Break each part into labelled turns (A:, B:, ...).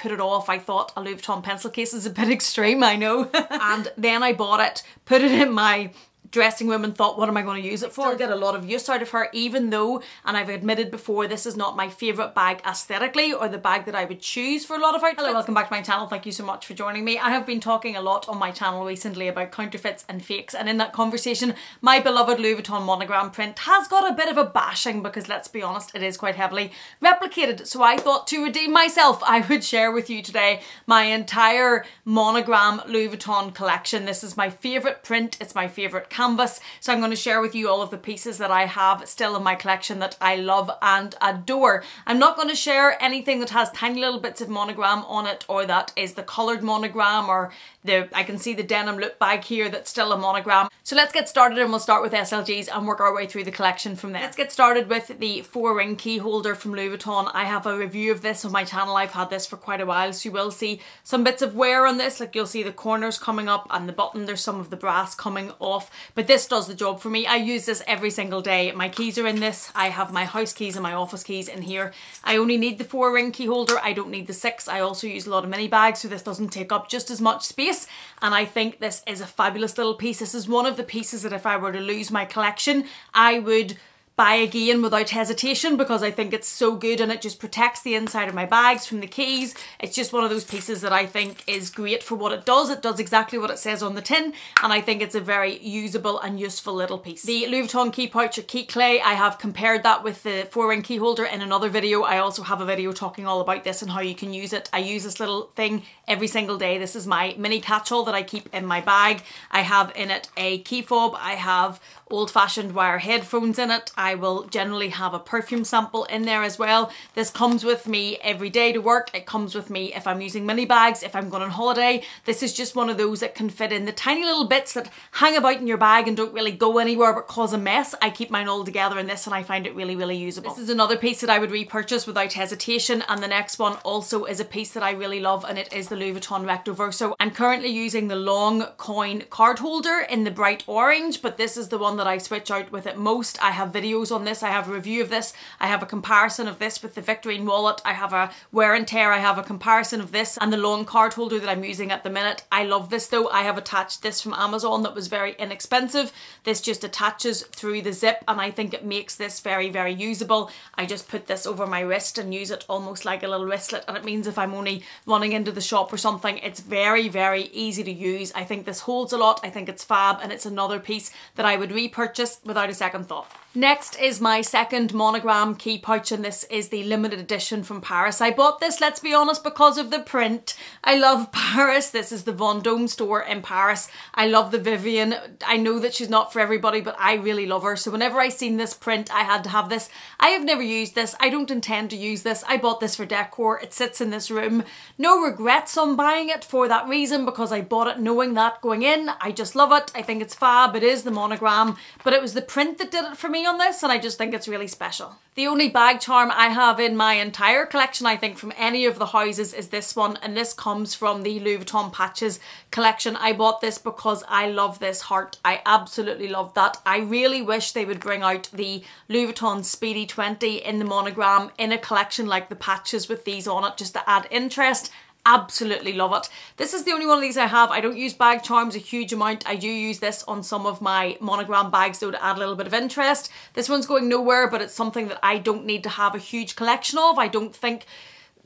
A: put it off. I thought a Louis Vuitton pencil case is a bit extreme, I know. and then I bought it, put it in my dressing room and thought, what am I going to use it for? I get a lot of use out of her, even though, and I've admitted before, this is not my favourite bag aesthetically or the bag that I would choose for a lot of outfits. Hello, welcome back to my channel. Thank you so much for joining me. I have been talking a lot on my channel recently about counterfeits and fakes, and in that conversation, my beloved Louis Vuitton monogram print has got a bit of a bashing because let's be honest, it is quite heavily replicated. So I thought to redeem myself, I would share with you today my entire monogram Louis Vuitton collection. This is my favourite print. It's my favourite canvas. So I'm going to share with you all of the pieces that I have still in my collection that I love and adore. I'm not going to share anything that has tiny little bits of monogram on it or that is the coloured monogram or the I can see the denim look bag here that's still a monogram. So let's get started and we'll start with SLGs and work our way through the collection from there. Let's get started with the four ring key holder from Louis Vuitton. I have a review of this on my channel. I've had this for quite a while so you will see some bits of wear on this like you'll see the corners coming up and the button there's some of the brass coming off but this does the job for me. I use this every single day. My keys are in this. I have my house keys and my office keys in here. I only need the four ring key holder. I don't need the six. I also use a lot of mini bags so this doesn't take up just as much space and I think this is a fabulous little piece. This is one of the pieces that if I were to lose my collection I would buy again without hesitation because I think it's so good and it just protects the inside of my bags from the keys. It's just one of those pieces that I think is great for what it does. It does exactly what it says on the tin and I think it's a very usable and useful little piece. The Louis Vuitton key pouch or key Clés, I have compared that with the four ring key holder in another video. I also have a video talking all about this and how you can use it. I use this little thing every single day. This is my mini catch-all that I keep in my bag. I have in it a key fob. I have old-fashioned wire headphones in it. I will generally have a perfume sample in there as well. This comes with me every day to work. It comes with me if I'm using mini bags, if I'm going on holiday. This is just one of those that can fit in the tiny little bits that hang about in your bag and don't really go anywhere but cause a mess. I keep mine all together in this and I find it really, really usable. This is another piece that I would repurchase without hesitation and the next one also is a piece that I really love and it is the Louis Vuitton Recto Verso. I'm currently using the long coin card holder in the bright orange but this is the one that I switch out with it most. I have videos on this, I have a review of this, I have a comparison of this with the Victorine wallet, I have a wear and tear, I have a comparison of this and the long card holder that I'm using at the minute. I love this though, I have attached this from Amazon that was very inexpensive. This just attaches through the zip and I think it makes this very, very usable. I just put this over my wrist and use it almost like a little wristlet and it means if I'm only running into the shop or something, it's very, very easy to use. I think this holds a lot, I think it's fab and it's another piece that I would repurchase without a second thought. Next is my second monogram key pouch and this is the limited edition from Paris. I bought this, let's be honest, because of the print. I love Paris. This is the Vendôme store in Paris. I love the Vivienne. I know that she's not for everybody, but I really love her. So whenever I seen this print, I had to have this. I have never used this. I don't intend to use this. I bought this for decor. It sits in this room. No regrets on buying it for that reason because I bought it knowing that going in. I just love it. I think it's fab. It is the monogram, but it was the print that did it for me on this and I just think it's really special. The only bag charm I have in my entire collection, I think, from any of the houses is this one, and this comes from the Louis Vuitton Patches collection. I bought this because I love this heart. I absolutely love that. I really wish they would bring out the Louis Vuitton Speedy 20 in the monogram in a collection like the patches with these on it, just to add interest absolutely love it. This is the only one of these I have. I don't use bag charms a huge amount. I do use this on some of my monogram bags though to add a little bit of interest. This one's going nowhere but it's something that I don't need to have a huge collection of. I don't think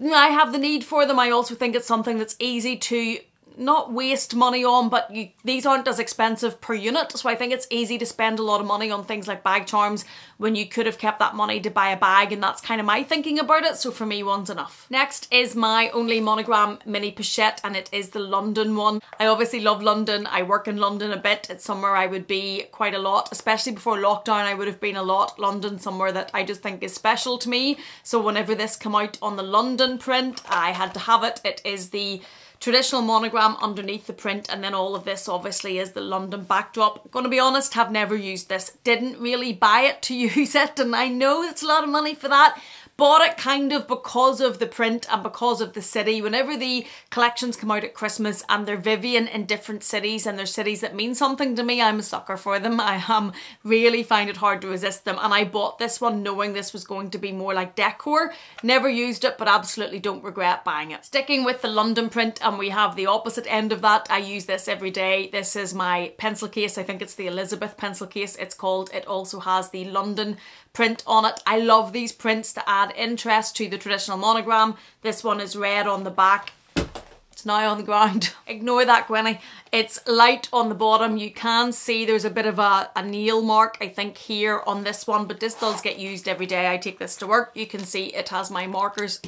A: I have the need for them. I also think it's something that's easy to not waste money on, but you, these aren't as expensive per unit. So I think it's easy to spend a lot of money on things like bag charms when you could have kept that money to buy a bag. And that's kind of my thinking about it. So for me, one's enough. Next is my only monogram mini pochette and it is the London one. I obviously love London. I work in London a bit. It's somewhere I would be quite a lot, especially before lockdown. I would have been a lot. London somewhere that I just think is special to me. So whenever this come out on the London print, I had to have it. It is the traditional monogram underneath the print and then all of this obviously is the London backdrop. Gonna be honest, have never used this. Didn't really buy it to use it and I know it's a lot of money for that bought it kind of because of the print and because of the city. Whenever the collections come out at Christmas and they're Vivienne in different cities and they're cities that mean something to me, I'm a sucker for them. I um, really find it hard to resist them. And I bought this one knowing this was going to be more like decor. Never used it, but absolutely don't regret buying it. Sticking with the London print and we have the opposite end of that. I use this every day. This is my pencil case. I think it's the Elizabeth pencil case it's called. It also has the London print on it. I love these prints to add interest to the traditional monogram. This one is red on the back. It's now on the ground. Ignore that, Gwenny. It's light on the bottom. You can see there's a bit of a, a nail mark, I think, here on this one, but this does get used every day. I take this to work. You can see it has my markers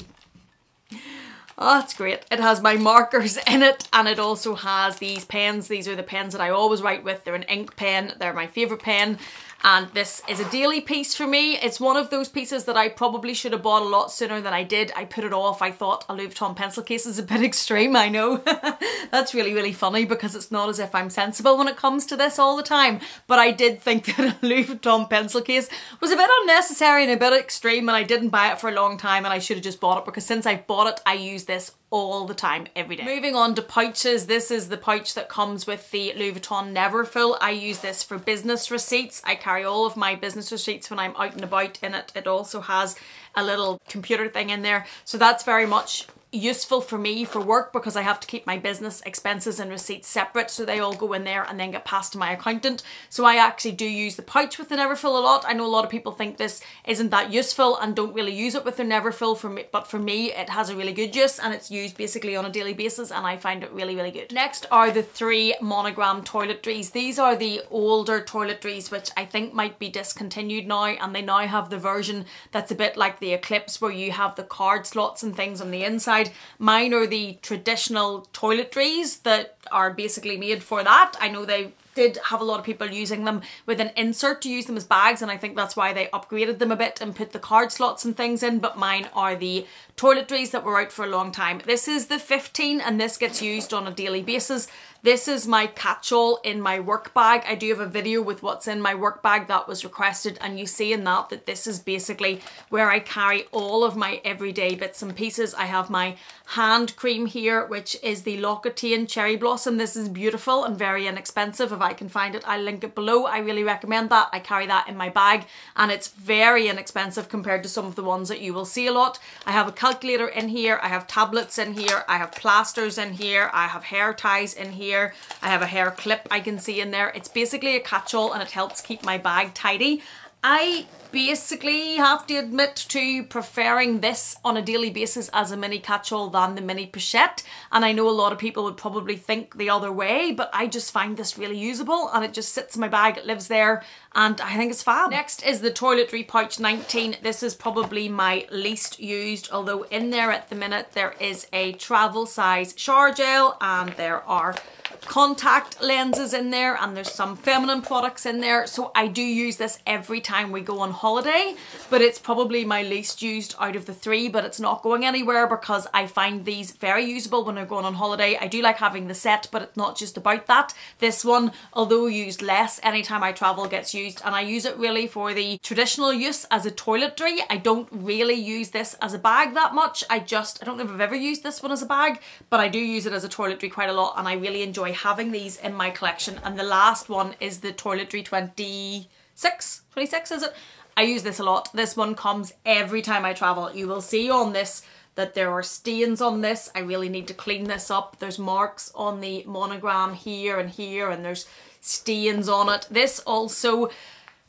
A: Oh, that's great. It has my markers in it and it also has these pens. These are the pens that I always write with. They're an ink pen. They're my favourite pen and this is a daily piece for me. It's one of those pieces that I probably should have bought a lot sooner than I did. I put it off. I thought a Louis Vuitton pencil case is a bit extreme, I know. That's really, really funny because it's not as if I'm sensible when it comes to this all the time. But I did think that a Louis Vuitton pencil case was a bit unnecessary and a bit extreme and I didn't buy it for a long time and I should have just bought it because since I've bought it, I use this all the time, every day. Moving on to pouches, this is the pouch that comes with the Louis Vuitton Neverfull. I use this for business receipts. I carry all of my business receipts when I'm out and about in it. It also has a little computer thing in there. So that's very much useful for me for work because I have to keep my business expenses and receipts separate so they all go in there and then get passed to my accountant. So I actually do use the pouch with the Neverfull a lot. I know a lot of people think this isn't that useful and don't really use it with the Neverfull for me, but for me it has a really good use and it's used basically on a daily basis and I find it really really good. Next are the three monogram toiletries. These are the older toiletries which I think might be discontinued now and they now have the version that's a bit like the Eclipse where you have the card slots and things on the inside side. Mine are the traditional toiletries that are basically made for that. I know they did have a lot of people using them with an insert to use them as bags and I think that's why they upgraded them a bit and put the card slots and things in but mine are the toiletries that were out for a long time. This is the 15 and this gets used on a daily basis. This is my catch-all in my work bag. I do have a video with what's in my work bag that was requested and you see in that that this is basically where I carry all of my everyday bits and pieces. I have my hand cream here which is the L'Occitane Cherry Blossom. This is beautiful and very inexpensive. If I can find it I'll link it below. I really recommend that. I carry that in my bag and it's very inexpensive compared to some of the ones that you will see a lot. I have a calculator in here, I have tablets in here, I have plasters in here, I have hair ties in here here. I have a hair clip I can see in there. It's basically a catch-all and it helps keep my bag tidy. I basically have to admit to preferring this on a daily basis as a mini catch-all than the mini pochette and I know a lot of people would probably think the other way but I just find this really usable and it just sits in my bag, it lives there and I think it's fab. Next is the Toiletry Pouch 19. This is probably my least used although in there at the minute there is a travel size shower gel and there are contact lenses in there and there's some feminine products in there so I do use this every time we go on holiday but it's probably my least used out of the three but it's not going anywhere because I find these very usable when I'm going on holiday. I do like having the set but it's not just about that. This one although used less anytime I travel gets used and I use it really for the traditional use as a toiletry. I don't really use this as a bag that much. I just, I don't know if I've ever used this one as a bag but I do use it as a toiletry quite a lot and I really enjoy having these in my collection and the last one is the Toiletry 26, 26 is it? I use this a lot. This one comes every time I travel. You will see on this that there are stains on this. I really need to clean this up. There's marks on the monogram here and here and there's stains on it. This also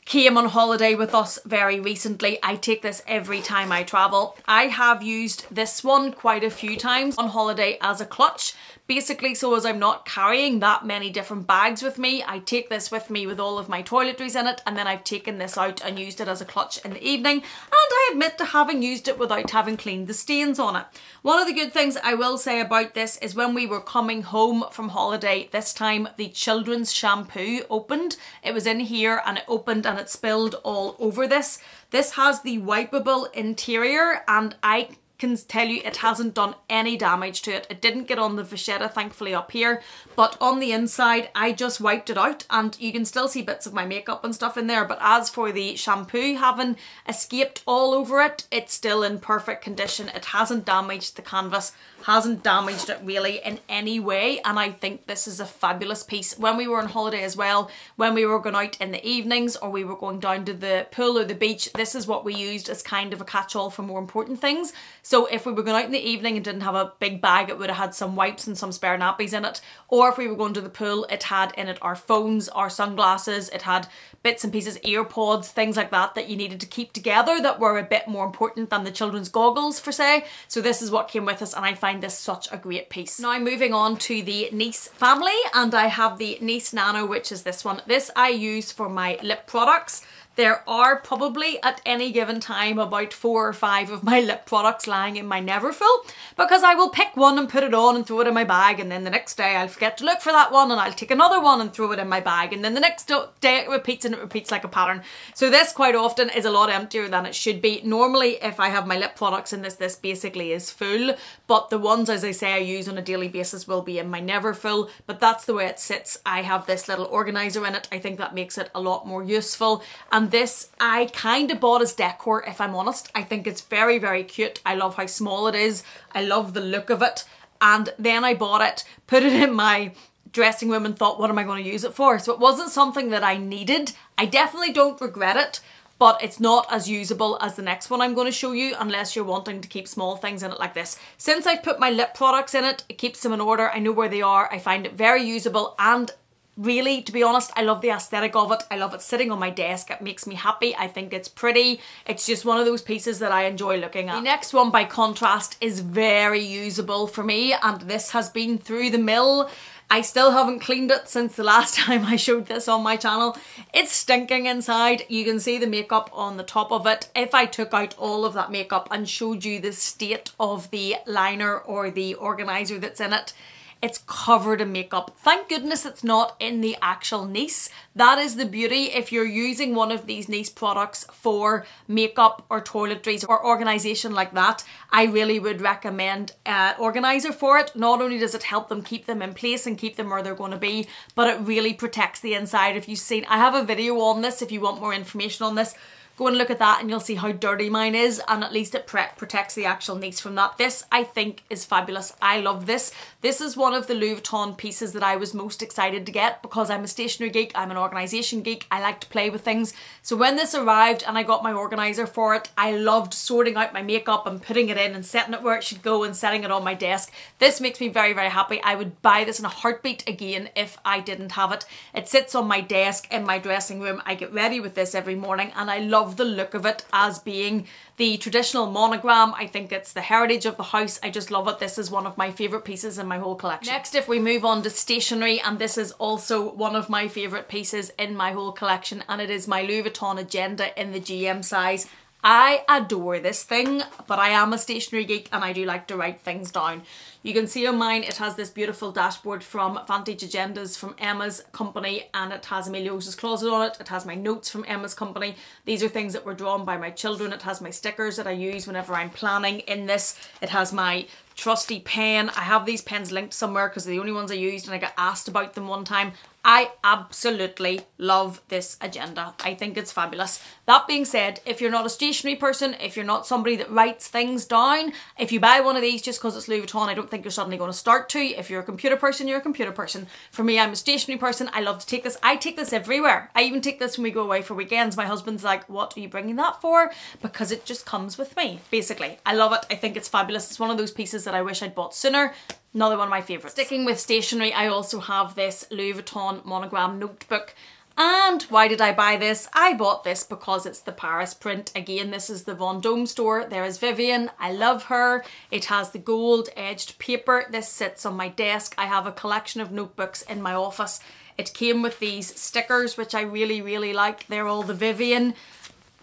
A: came on holiday with us very recently. I take this every time I travel. I have used this one quite a few times on holiday as a clutch Basically, so as I'm not carrying that many different bags with me, I take this with me with all of my toiletries in it, and then I've taken this out and used it as a clutch in the evening, and I admit to having used it without having cleaned the stains on it. One of the good things I will say about this is when we were coming home from holiday this time, the children's shampoo opened. It was in here and it opened and it spilled all over this. This has the wipeable interior and I can tell you it hasn't done any damage to it. It didn't get on the vachetta, thankfully, up here, but on the inside, I just wiped it out and you can still see bits of my makeup and stuff in there. But as for the shampoo having escaped all over it, it's still in perfect condition. It hasn't damaged the canvas, hasn't damaged it really in any way. And I think this is a fabulous piece. When we were on holiday as well, when we were going out in the evenings or we were going down to the pool or the beach, this is what we used as kind of a catch-all for more important things. So if we were going out in the evening and didn't have a big bag, it would have had some wipes and some spare nappies in it. Or if we were going to the pool, it had in it our phones, our sunglasses, it had bits and pieces, earpods, things like that that you needed to keep together that were a bit more important than the children's goggles for say. So this is what came with us and I find this such a great piece. Now moving on to the Nice family and I have the Nice Nano which is this one. This I use for my lip products. There are probably at any given time about four or five of my lip products lying in my Neverfull because I will pick one and put it on and throw it in my bag and then the next day I'll forget to look for that one and I'll take another one and throw it in my bag and then the next day it repeats and it repeats like a pattern. So this quite often is a lot emptier than it should be. Normally if I have my lip products in this, this basically is full but the ones as I say I use on a daily basis will be in my Neverfull but that's the way it sits. I have this little organiser in it. I think that makes it a lot more useful and this I kind of bought as decor if I'm honest. I think it's very, very cute. I love how small it is. I love the look of it. And then I bought it, put it in my dressing room and thought, what am I going to use it for? So it wasn't something that I needed. I definitely don't regret it, but it's not as usable as the next one I'm going to show you unless you're wanting to keep small things in it like this. Since I've put my lip products in it, it keeps them in order. I know where they are. I find it very usable and really, to be honest, I love the aesthetic of it. I love it sitting on my desk. It makes me happy. I think it's pretty. It's just one of those pieces that I enjoy looking at. The next one, by contrast, is very usable for me and this has been through the mill. I still haven't cleaned it since the last time I showed this on my channel. It's stinking inside. You can see the makeup on the top of it. If I took out all of that makeup and showed you the state of the liner or the organiser that's in it, it's covered in makeup. Thank goodness it's not in the actual Nice. That is the beauty if you're using one of these Nice products for makeup or toiletries or organisation like that. I really would recommend an organiser for it. Not only does it help them keep them in place and keep them where they're going to be, but it really protects the inside. If you've seen, I have a video on this if you want more information on this Go and look at that and you'll see how dirty mine is and at least it protects the actual Nice from that. This I think is fabulous. I love this. This is one of the Louis Vuitton pieces that I was most excited to get because I'm a stationery geek, I'm an organisation geek, I like to play with things. So when this arrived and I got my organiser for it, I loved sorting out my makeup and putting it in and setting it where it should go and setting it on my desk. This makes me very, very happy. I would buy this in a heartbeat again if I didn't have it. It sits on my desk in my dressing room. I get ready with this every morning and I love love the look of it as being the traditional monogram. I think it's the heritage of the house. I just love it. This is one of my favourite pieces in my whole collection. Next, if we move on to stationery, and this is also one of my favourite pieces in my whole collection, and it is my Louis Vuitton Agenda in the GM size. I adore this thing, but I am a stationery geek and I do like to write things down. You can see on mine it has this beautiful dashboard from Vantage Agendas from Emma's company and it has Amelia Rose's Closet on it. It has my notes from Emma's company. These are things that were drawn by my children. It has my stickers that I use whenever I'm planning in this. It has my trusty pen. I have these pens linked somewhere because they're the only ones I used and I got asked about them one time. I absolutely love this agenda. I think it's fabulous. That being said, if you're not a stationary person, if you're not somebody that writes things down, if you buy one of these just because it's Louis Vuitton, I don't think you're suddenly going to start to. If you're a computer person, you're a computer person. For me, I'm a stationary person. I love to take this. I take this everywhere. I even take this when we go away for weekends. My husband's like, what are you bringing that for? Because it just comes with me, basically. I love it. I think it's fabulous. It's one of those pieces that I wish I'd bought sooner. Another one of my favourites. Sticking with stationery, I also have this Louis Vuitton monogram notebook. And why did I buy this? I bought this because it's the Paris print. Again, this is the Vendome store. There is Vivienne. I love her. It has the gold edged paper. This sits on my desk. I have a collection of notebooks in my office. It came with these stickers, which I really, really like. They're all the Vivienne.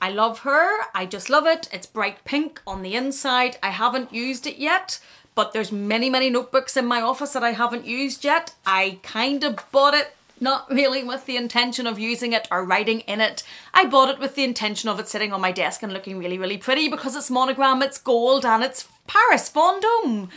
A: I love her. I just love it. It's bright pink on the inside. I haven't used it yet, but there's many, many notebooks in my office that I haven't used yet. I kind of bought it not really with the intention of using it or writing in it. I bought it with the intention of it sitting on my desk and looking really, really pretty because it's monogram, it's gold and it's Paris Vendôme.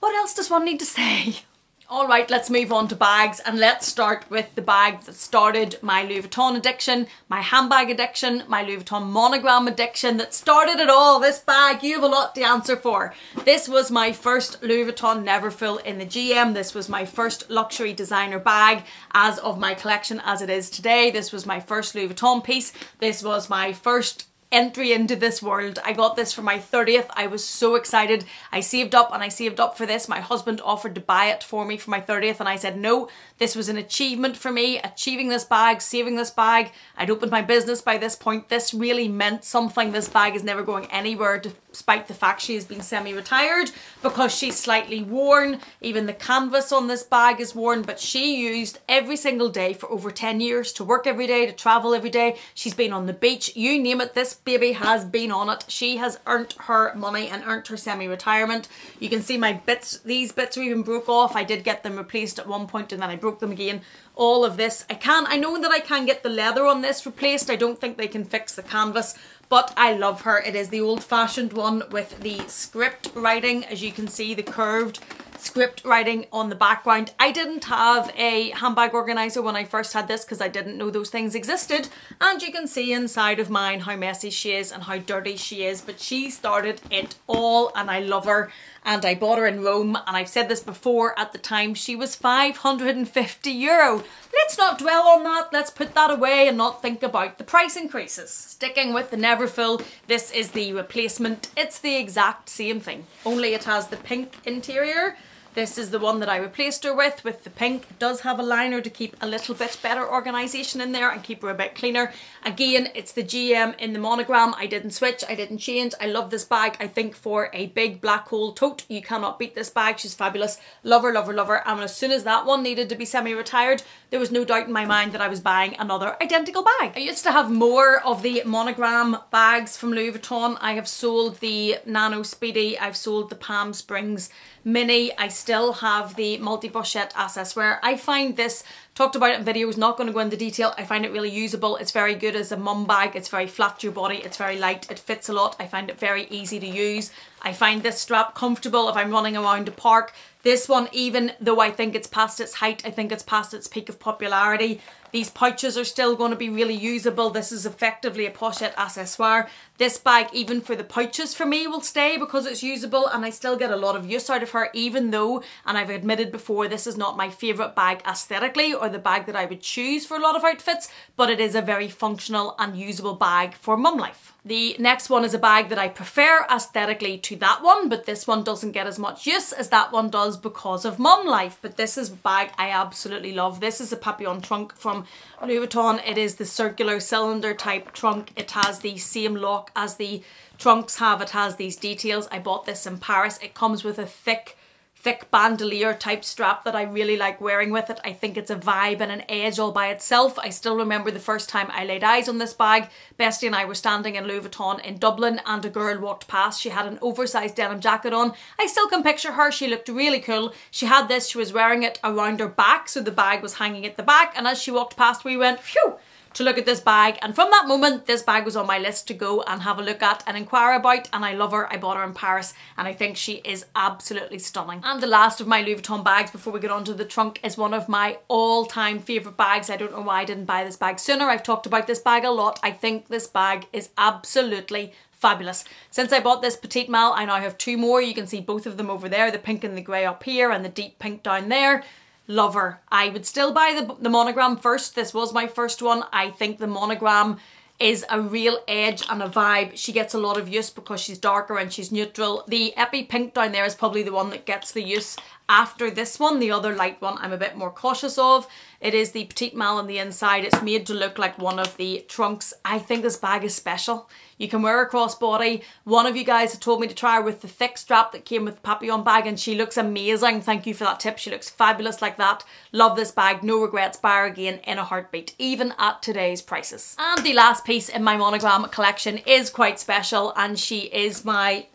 A: What else does one need to say? All right, let's move on to bags and let's start with the bag that started my Louis Vuitton addiction, my handbag addiction, my Louis Vuitton monogram addiction that started it all. This bag, you have a lot to answer for. This was my first Louis Vuitton Neverfull in the GM. This was my first luxury designer bag as of my collection as it is today. This was my first Louis Vuitton piece. This was my first entry into this world. I got this for my 30th. I was so excited. I saved up and I saved up for this. My husband offered to buy it for me for my 30th and I said no. This was an achievement for me, achieving this bag, saving this bag. I'd opened my business by this point. This really meant something. This bag is never going anywhere despite the fact she has been semi-retired because she's slightly worn. Even the canvas on this bag is worn, but she used every single day for over 10 years to work every day, to travel every day. She's been on the beach, you name it, this baby has been on it. She has earned her money and earned her semi-retirement. You can see my bits, these bits are even broke off. I did get them replaced at one point and then I broke them again. All of this, I can, I know that I can get the leather on this replaced. I don't think they can fix the canvas, but I love her. It is the old fashioned one with the script writing, as you can see, the curved script writing on the background. I didn't have a handbag organizer when I first had this because I didn't know those things existed. And you can see inside of mine how messy she is and how dirty she is. But she started it all and I love her. And I bought her in Rome and I've said this before at the time she was 550 euro. Let's not dwell on that. Let's put that away and not think about the price increases. Sticking with the Neverfull, this is the replacement. It's the exact same thing, only it has the pink interior this is the one that I replaced her with, with the pink. It does have a liner to keep a little bit better organisation in there and keep her a bit cleaner. Again, it's the GM in the monogram. I didn't switch, I didn't change. I love this bag. I think for a big black hole tote, you cannot beat this bag. She's fabulous. Love her, love her, love her. And as soon as that one needed to be semi-retired, there was no doubt in my mind that I was buying another identical bag. I used to have more of the monogram bags from Louis Vuitton. I have sold the Nano Speedy, I've sold the Palm Springs Mini. I still have the multi-pochette access accessoire. I find this, talked about it in videos, not going to go into detail. I find it really usable. It's very good as a mum bag. It's very flat to your body. It's very light. It fits a lot. I find it very easy to use. I find this strap comfortable if I'm running around a park. This one, even though I think it's past its height, I think it's past its peak of popularity. These pouches are still going to be really usable. This is effectively a pochette accessoire. This bag, even for the pouches for me, will stay because it's usable and I still get a lot of use out of her, even though, and I've admitted before, this is not my favourite bag aesthetically or the bag that I would choose for a lot of outfits, but it is a very functional and usable bag for mum life. The next one is a bag that I prefer aesthetically to that one, but this one doesn't get as much use as that one does because of mum life. But this is a bag I absolutely love. This is a Papillon trunk from Louis Vuitton. It is the circular cylinder type trunk. It has the same lock as the trunks have. It has these details. I bought this in Paris. It comes with a thick thick bandolier type strap that I really like wearing with it. I think it's a vibe and an edge all by itself. I still remember the first time I laid eyes on this bag. Bestie and I were standing in Louis Vuitton in Dublin and a girl walked past. She had an oversized denim jacket on. I still can picture her. She looked really cool. She had this, she was wearing it around her back so the bag was hanging at the back and as she walked past we went, phew, to look at this bag and from that moment this bag was on my list to go and have a look at and inquire about and I love her. I bought her in Paris and I think she is absolutely stunning. And the last of my Louis Vuitton bags before we get onto the trunk is one of my all-time favourite bags. I don't know why I didn't buy this bag sooner. I've talked about this bag a lot. I think this bag is absolutely fabulous. Since I bought this Petite Malle, I now have two more. You can see both of them over there, the pink and the grey up here and the deep pink down there lover. I would still buy the, the monogram first. This was my first one. I think the monogram is a real edge and a vibe. She gets a lot of use because she's darker and she's neutral. The Epi Pink down there is probably the one that gets the use after this one. The other light one I'm a bit more cautious of. It is the Petite Malle on the inside. It's made to look like one of the trunks. I think this bag is special. You can wear a crossbody. One of you guys had told me to try her with the thick strap that came with the Papillon bag and she looks amazing. Thank you for that tip. She looks fabulous like that. Love this bag. No regrets. Buy her again in a heartbeat, even at today's prices. And the last piece in my monogram collection is quite special and she is my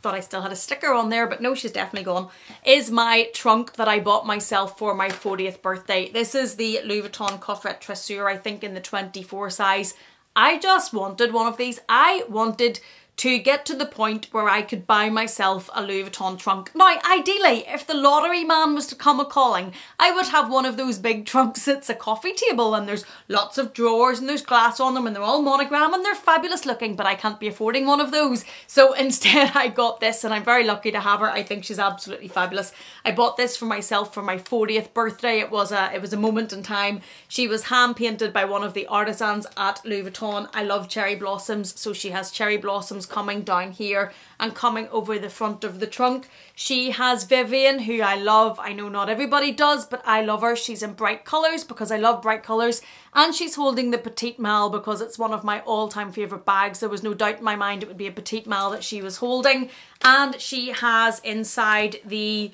A: thought I still had a sticker on there, but no, she's definitely gone, is my trunk that I bought myself for my 40th birthday. This is the Louis Vuitton Coffret Trésor, I think in the 24 size. I just wanted one of these. I wanted to get to the point where I could buy myself a Louis Vuitton trunk. Now, ideally, if the lottery man was to come a calling, I would have one of those big trunks that's a coffee table and there's lots of drawers and there's glass on them and they're all monogram and they're fabulous looking, but I can't be affording one of those. So instead I got this and I'm very lucky to have her. I think she's absolutely fabulous. I bought this for myself for my 40th birthday. It was a, it was a moment in time. She was hand painted by one of the artisans at Louis Vuitton. I love cherry blossoms, so she has cherry blossoms coming down here and coming over the front of the trunk. She has Vivienne, who I love. I know not everybody does, but I love her. She's in bright colours because I love bright colours. And she's holding the Petite Malle because it's one of my all-time favourite bags. There was no doubt in my mind it would be a Petite Malle that she was holding. And she has inside the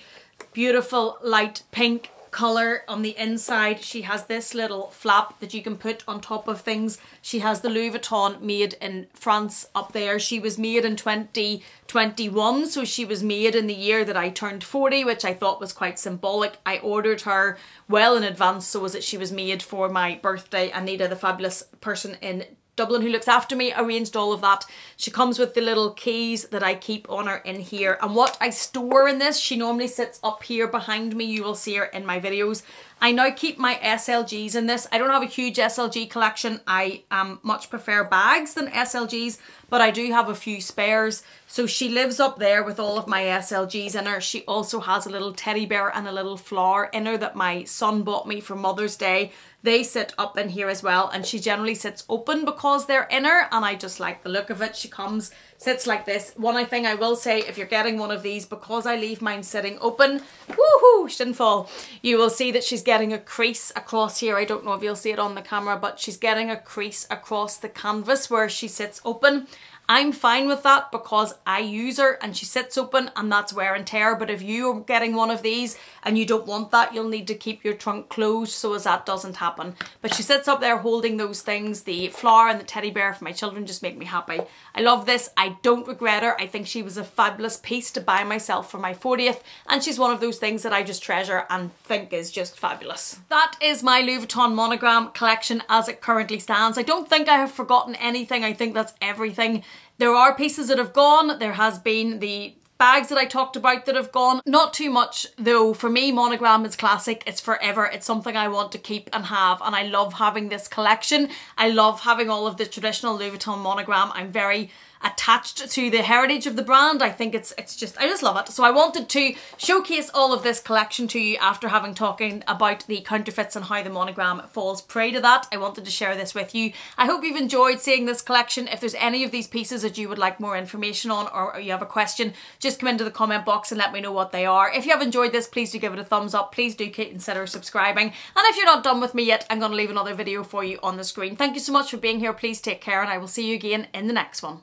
A: beautiful light pink colour on the inside. She has this little flap that you can put on top of things. She has the Louis Vuitton made in France up there. She was made in 2021, so she was made in the year that I turned 40, which I thought was quite symbolic. I ordered her well in advance so was that she was made for my birthday. Anita, the fabulous person in Dublin who looks after me arranged all of that. She comes with the little keys that I keep on her in here. And what I store in this, she normally sits up here behind me. You will see her in my videos. I now keep my SLGs in this. I don't have a huge SLG collection. I um, much prefer bags than SLGs, but I do have a few spares. So she lives up there with all of my SLGs in her. She also has a little teddy bear and a little flower in her that my son bought me for Mother's Day. They sit up in here as well and she generally sits open because they're in her and I just like the look of it. She comes sits like this. One thing I will say, if you're getting one of these, because I leave mine sitting open, woohoo, she didn't fall, you will see that she's getting a crease across here. I don't know if you'll see it on the camera, but she's getting a crease across the canvas where she sits open. I'm fine with that because I use her and she sits open and that's wear and tear. But if you're getting one of these and you don't want that, you'll need to keep your trunk closed so as that doesn't happen. But she sits up there holding those things. The flower and the teddy bear for my children just make me happy. I love this. I don't regret her. I think she was a fabulous piece to buy myself for my 40th. And she's one of those things that I just treasure and think is just fabulous. That is my Louis Vuitton monogram collection as it currently stands. I don't think I have forgotten anything. I think that's everything. There are pieces that have gone. There has been the bags that I talked about that have gone. Not too much though. For me, Monogram is classic. It's forever. It's something I want to keep and have and I love having this collection. I love having all of the traditional Louis Vuitton Monogram. I'm very attached to the heritage of the brand. I think it's it's just, I just love it. So I wanted to showcase all of this collection to you after having talking about the counterfeits and how the monogram falls prey to that. I wanted to share this with you. I hope you've enjoyed seeing this collection. If there's any of these pieces that you would like more information on or you have a question, just come into the comment box and let me know what they are. If you have enjoyed this, please do give it a thumbs up. Please do consider subscribing. And if you're not done with me yet, I'm going to leave another video for you on the screen. Thank you so much for being here. Please take care and I will see you again in the next one.